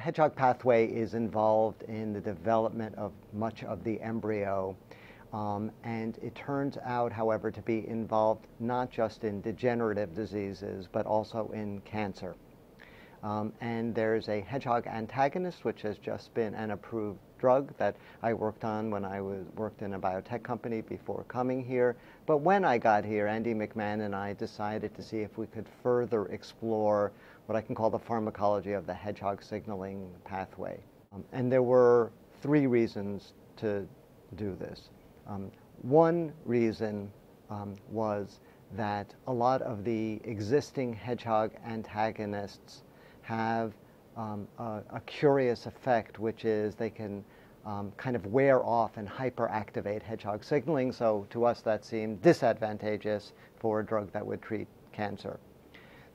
The hedgehog pathway is involved in the development of much of the embryo. Um, and it turns out, however, to be involved not just in degenerative diseases, but also in cancer. Um, and there's a hedgehog antagonist, which has just been an approved drug that I worked on when I was worked in a biotech company before coming here. But when I got here, Andy McMahon and I decided to see if we could further explore what I can call the pharmacology of the hedgehog signaling pathway. Um, and there were three reasons to do this. Um, one reason um, was that a lot of the existing hedgehog antagonists have um, a, a, curious effect, which is they can um, kind of wear off and hyperactivate hedgehog signaling. So to us, that seemed disadvantageous for a drug that would treat cancer.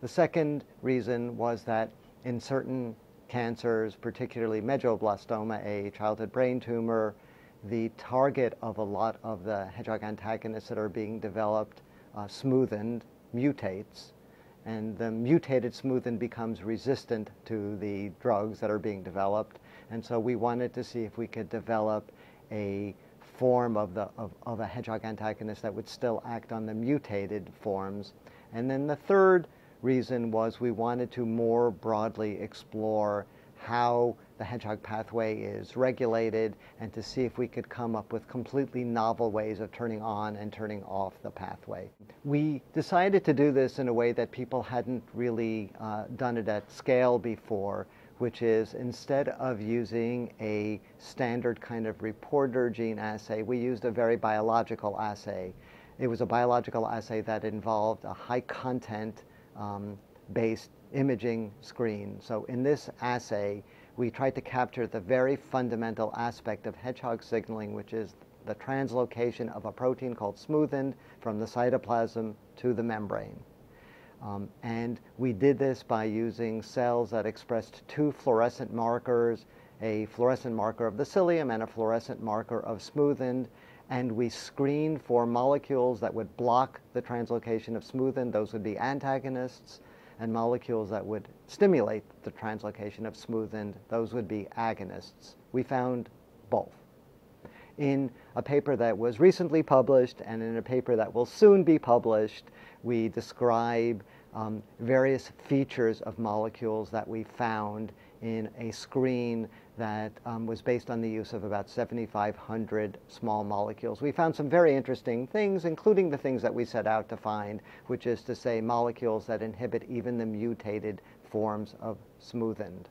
The second reason was that in certain cancers, particularly medulloblastoma, a childhood brain tumor, the target of a lot of the hedgehog antagonists that are being developed uh, smoothened mutates, and the mutated smoothened becomes resistant to the drugs that are being developed. And so we wanted to see if we could develop a form of, the, of, of a hedgehog antagonist that would still act on the mutated forms. And then the third reason was we wanted to more broadly explore how the hedgehog pathway is regulated and to see if we could come up with completely novel ways of turning on and turning off the pathway. We decided to do this in a way that people hadn't really uh, done it at scale before, which is instead of using a standard kind of reporter gene assay, we used a very biological assay. It was a biological assay that involved a high content um, based imaging screen. So in this assay, we tried to capture the very fundamental aspect of hedgehog signaling, which is the translocation of a protein called smoothened from the cytoplasm to the membrane. Um, and we did this by using cells that expressed two fluorescent markers, a fluorescent marker of the cilium and a fluorescent marker of smoothened, and we screened for molecules that would block the translocation of smoothened. Those would be antagonists and molecules that would stimulate the translocation of smoothened. Those would be agonists. We found both. In a paper that was recently published and in a paper that will soon be published, we describe um, various features of molecules that we found in a screen that um, was based on the use of about 7,500 small molecules. We found some very interesting things, including the things that we set out to find, which is to say molecules that inhibit even the mutated forms of smoothened.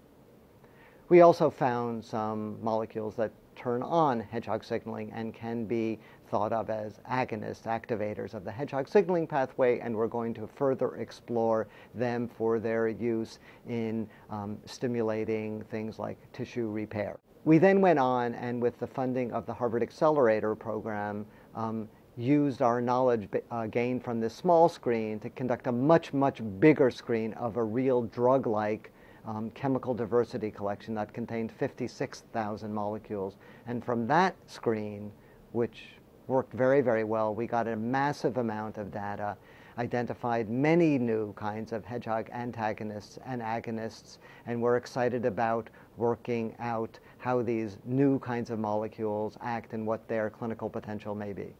We also found some molecules that turn on hedgehog signaling and can be thought of as agonists, activators of the hedgehog signaling pathway, and we're going to further explore them for their use in um, stimulating things like tissue repair. We then went on and with the funding of the Harvard Accelerator program, um, used our knowledge uh, gained from this small screen to conduct a much, much bigger screen of a real drug-like um, chemical diversity collection that contained 56,000 molecules. And from that screen, which worked very, very well, we got a massive amount of data, identified many new kinds of hedgehog antagonists and agonists, and we're excited about working out how these new kinds of molecules act and what their clinical potential may be.